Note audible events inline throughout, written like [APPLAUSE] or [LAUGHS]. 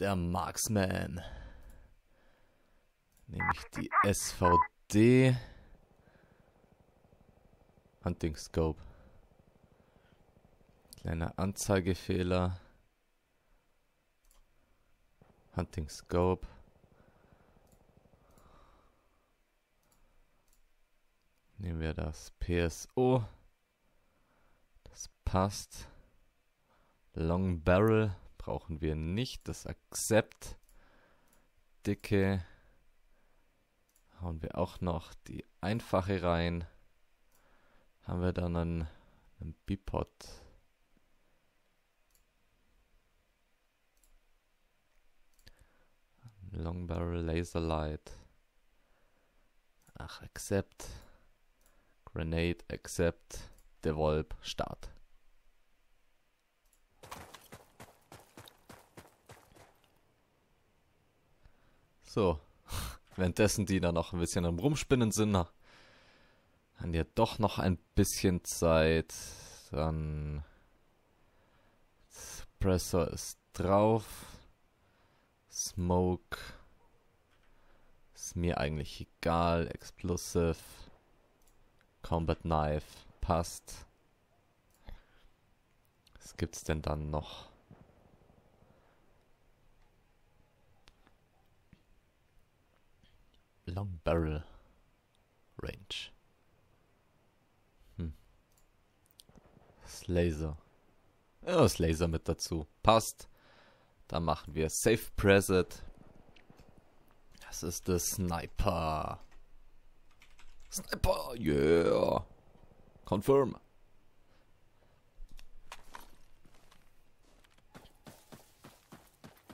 der Marksman. Nehme ich die SVD. Hunting Scope. Kleiner Anzeigefehler. Hunting Scope. Nehmen wir das PSO. Das passt. Long Barrel brauchen wir nicht. Das Accept. Dicke. Hauen wir auch noch die einfache rein. Haben wir dann einen, einen Bipod. Long Barrel Laser Light. Ach, Accept. Grenade, Accept. Devolve, Start. So, währenddessen die da noch ein bisschen am Rumspinnen sind, haben wir doch noch ein bisschen Zeit. Dann Suppressor ist drauf. Smoke ist mir eigentlich egal. Explosive. Combat Knife passt. Was gibt's denn dann noch? Long Barrel Range. Hm. Das Laser. Ja, das Laser mit dazu. Passt. Dann machen wir Safe Preset. Das ist der Sniper. Sniper, yeah. Confirm.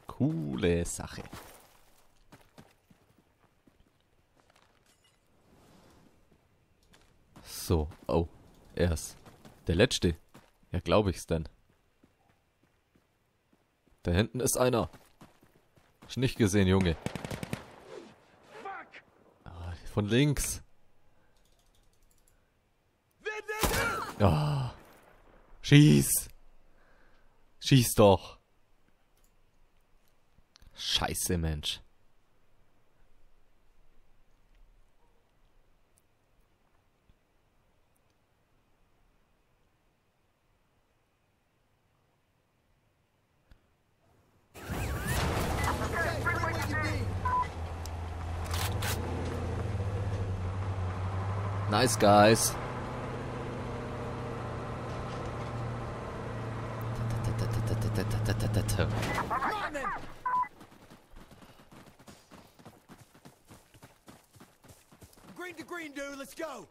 Coole Sache. So, oh, er ist der Letzte. Ja, glaube ich's denn. Da hinten ist einer. Hast nicht gesehen, Junge. Ah, von links. Ah. Schieß. Schieß doch. Scheiße, Mensch. Nice guys. Green to green, dude. Let's go.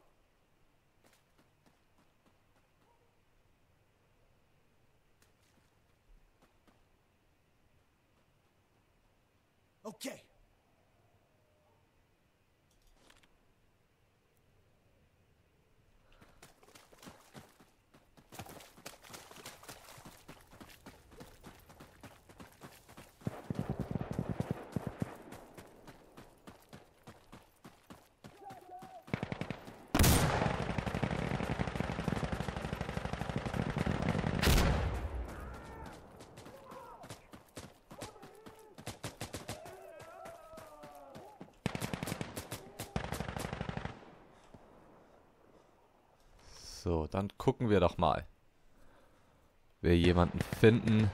So, dann gucken wir doch mal. Wir jemanden finden.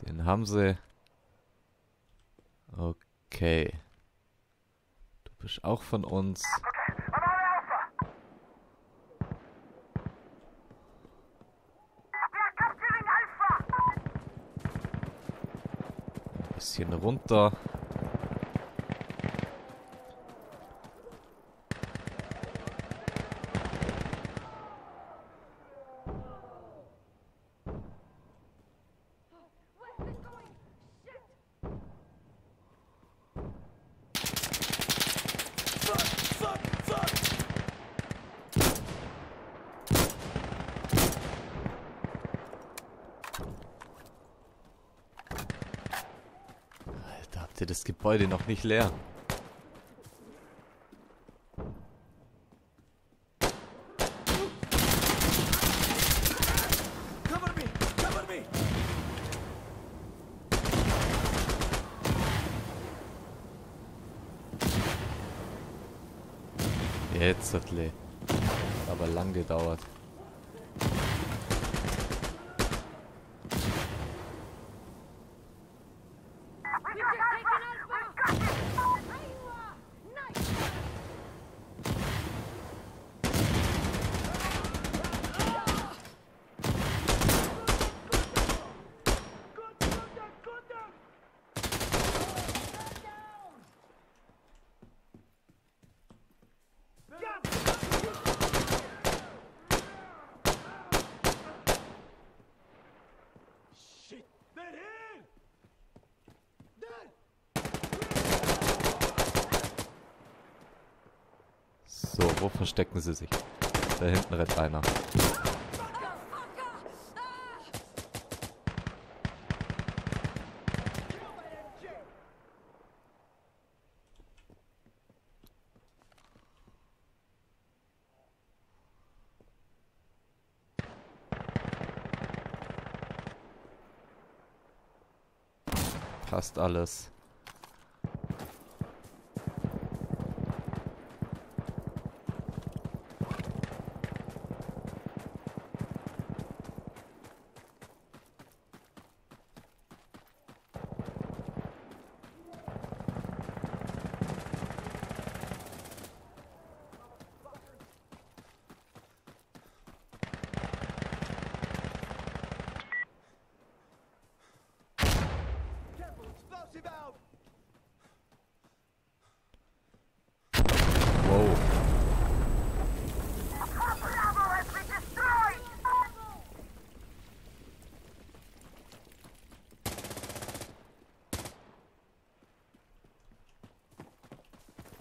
Den haben sie. Okay. Du bist auch von uns. Ein bisschen runter. Alter, habt ihr das Gebäude noch nicht leer? Exactly. Wo verstecken sie sich? Da hinten rennt einer. Passt alles.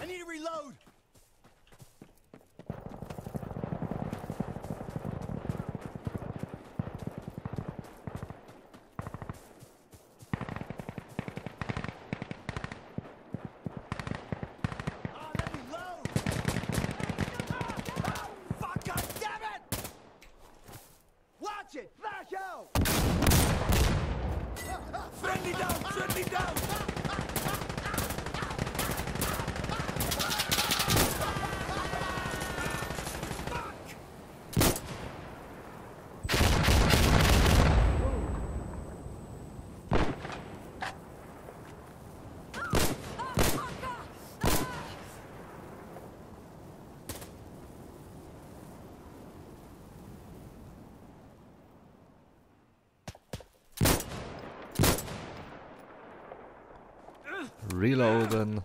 need to reload! reloaden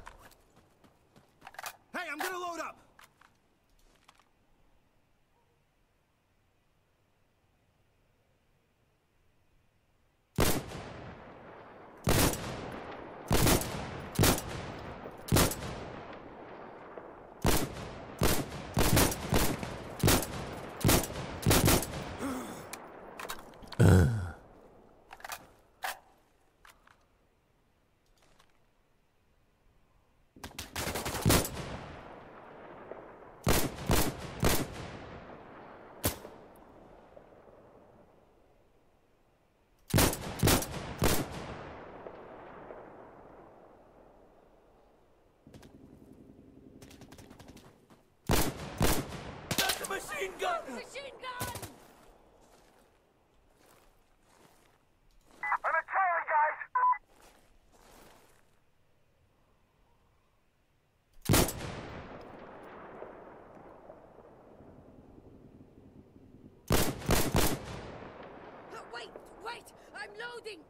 Machine gun! Machine gun! Wait, wait! I'm loading!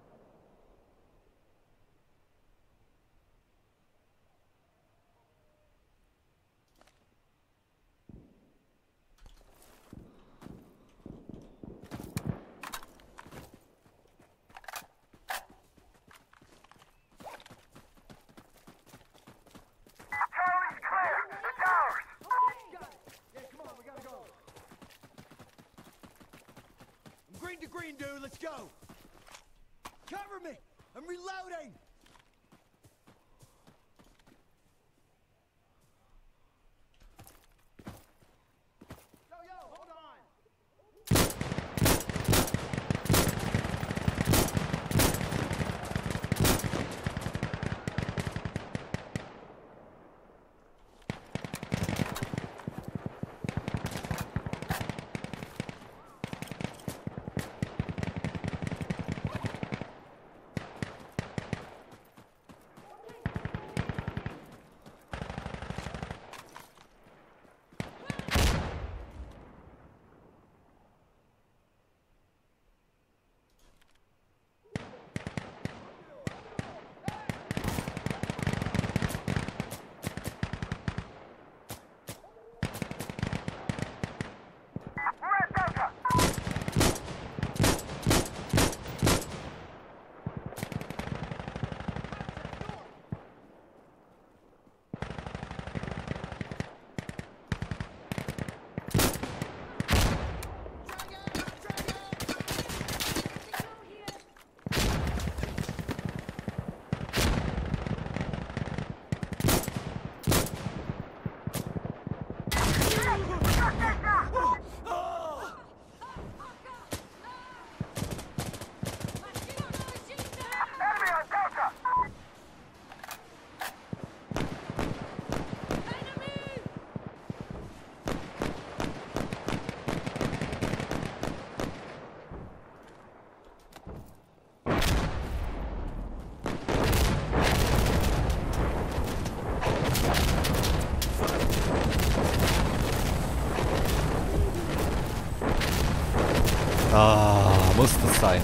Sein.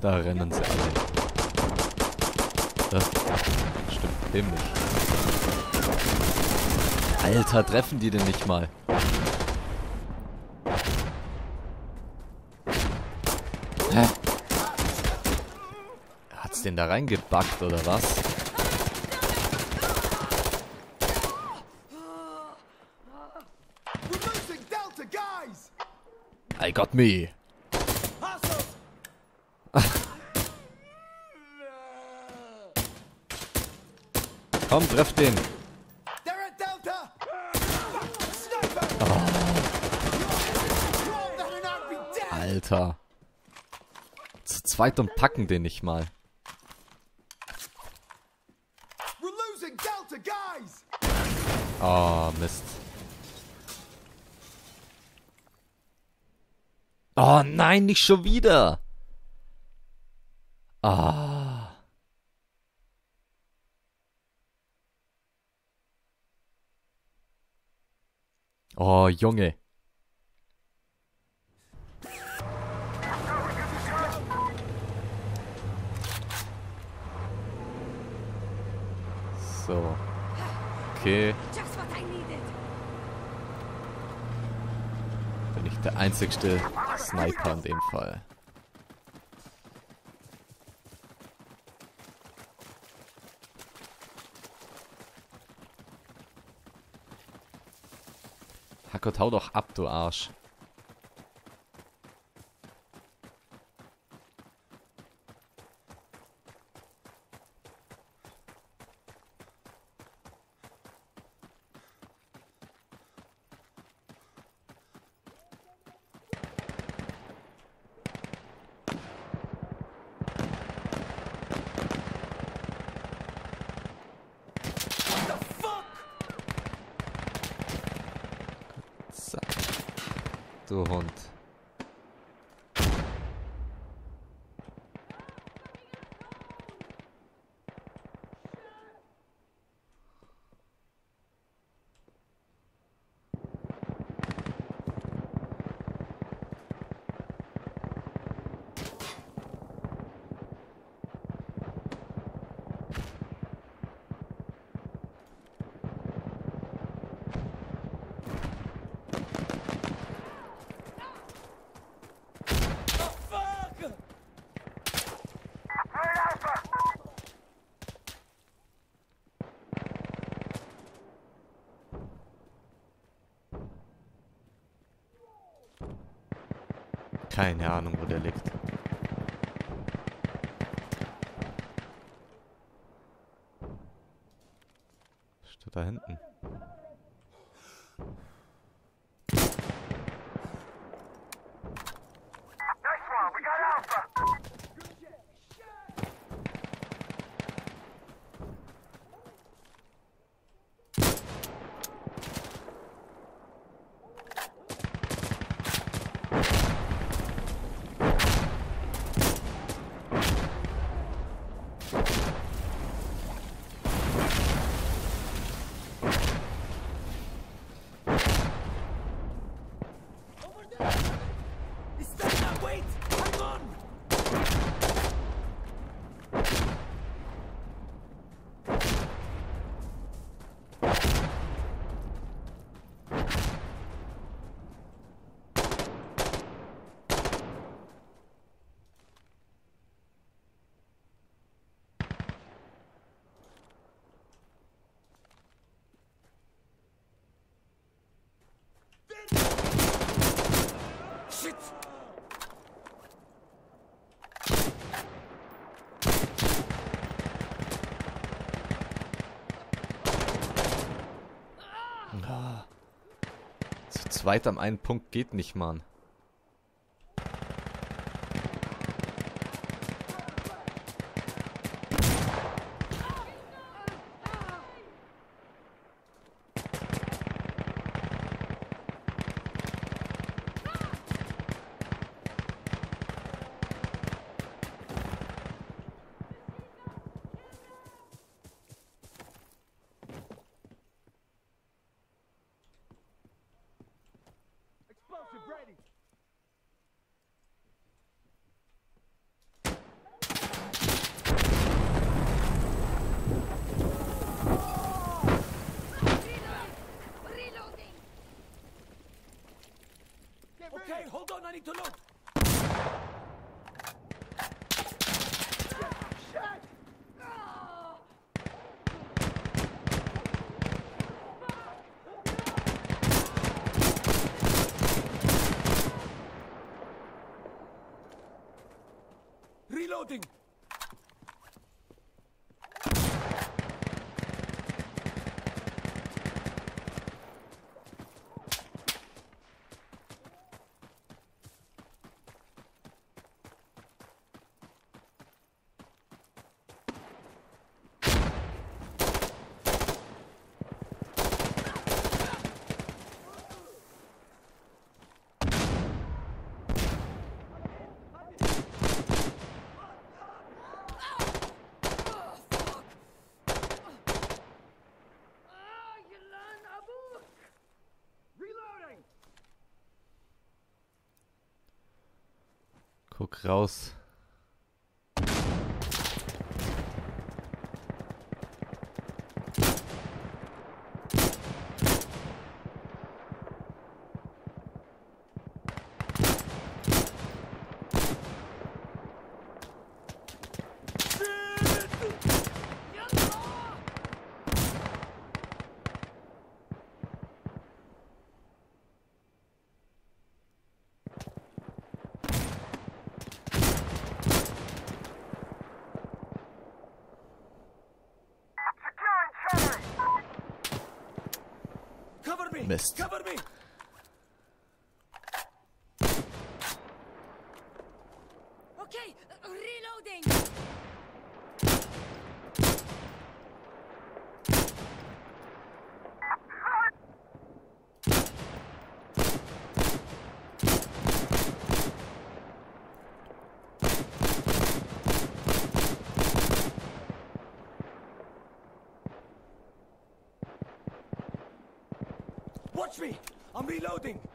Da rennen sie alle. Äh, stimmt, nicht. Alter, treffen die denn nicht mal? Hä? Hat's den da reingebackt oder was? I got me. [LAUGHS] Komm, treff den. Dead! Alter. Zu zweit und packen den nicht mal. We're losing Delta, guys! Oh, Mist. Oh nein, nicht schon wieder. Ah. Oh, Junge. So. Okay. Der einzigste Sniper in dem Fall. Hackert, hau doch ab, du Arsch. Du Hund. Keine Ahnung, wo der liegt. Steht da hinten. Zu zweit am einen Punkt geht nicht, Mann. Okay, hold on, I need to know. guck raus. missed. Cover me. I'm reloading!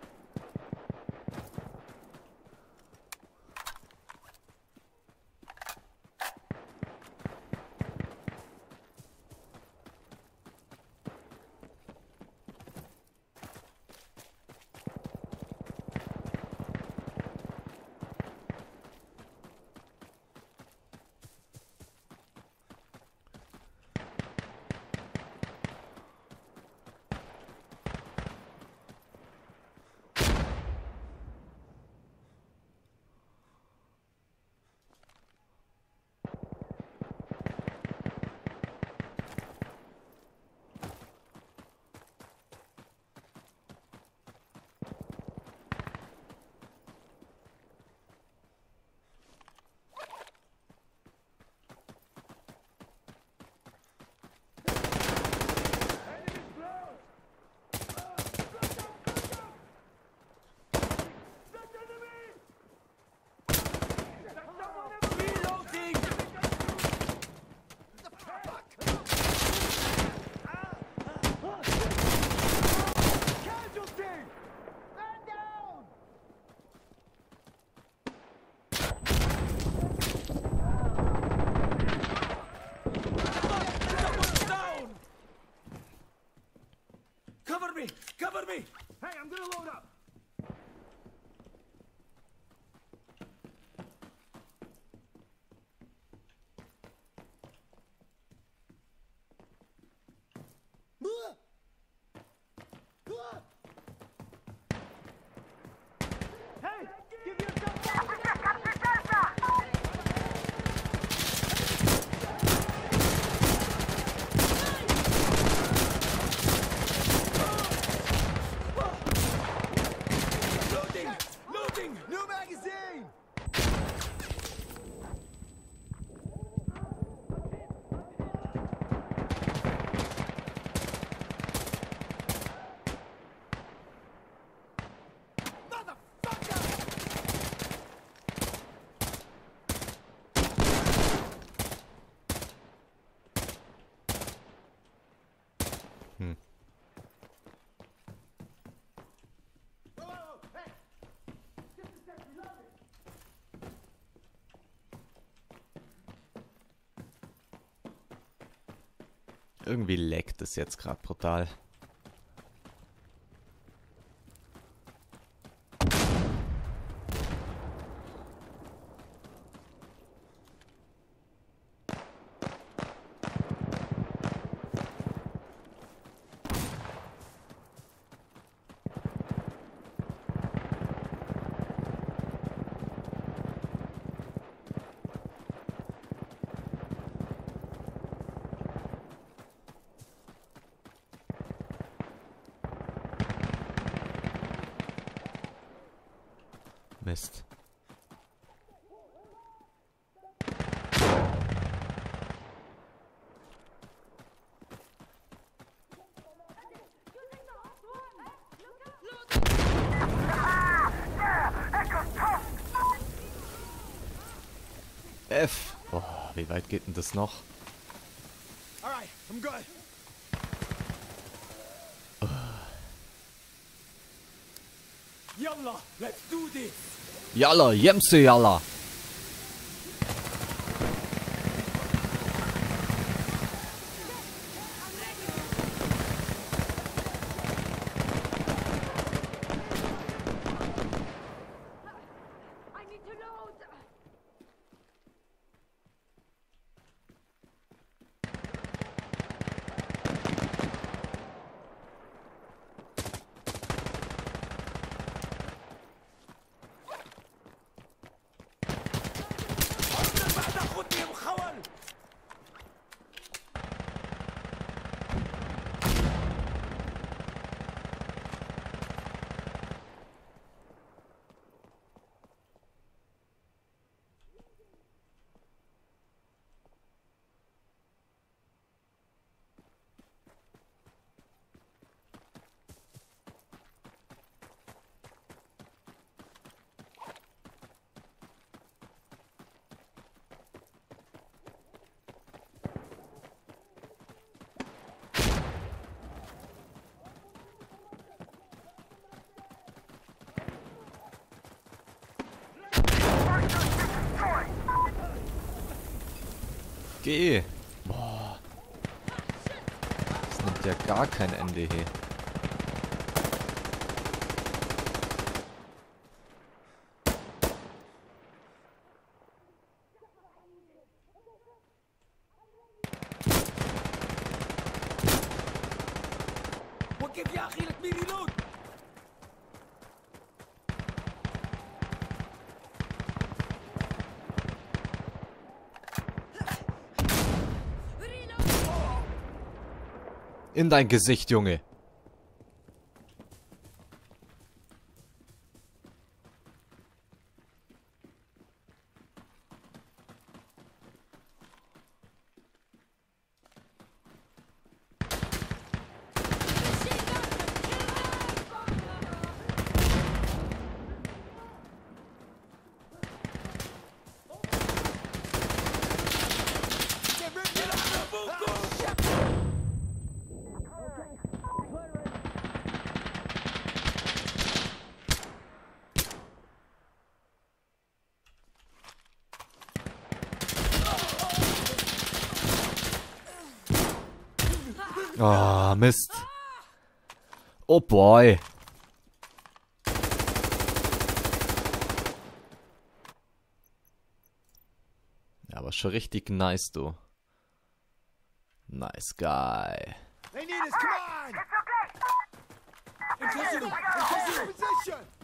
Irgendwie leckt es jetzt gerade brutal. Mist. F. Boah, wie weit geht denn das noch? All right, I'm good. Yalla, let's do this. Yalla, Jemse Yalla. I Geh. Boah. Das nimmt ja gar kein Ende hier. In dein Gesicht, Junge. Ah, Mist. Oh boy. Ja, aber schon richtig nice, du. Nice guy. They need us. Come on. In position, in position. Position.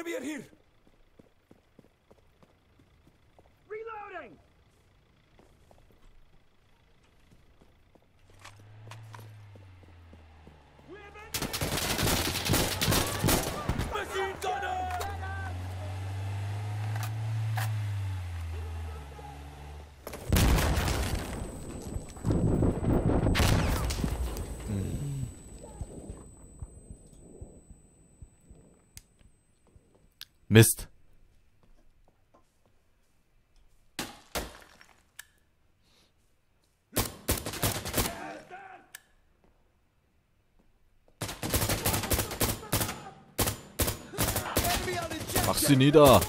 Enemy are here! Mist. Mach sie nieder.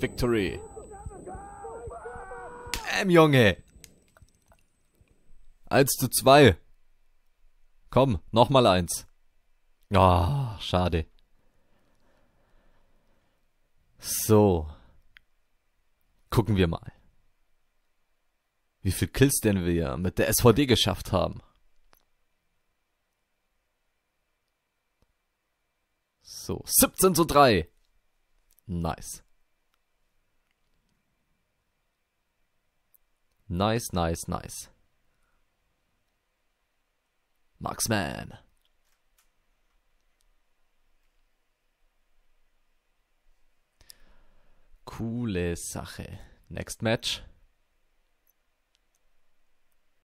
Victory. Ähm, Junge. Eins zu zwei. Komm, noch mal eins. Ah, schade. So. Gucken wir mal. Wie viel Kills denn wir mit der SVD geschafft haben. So, 17 zu 3. Nice. Nice, nice, nice. Marksman. Coole Sache. Next Match.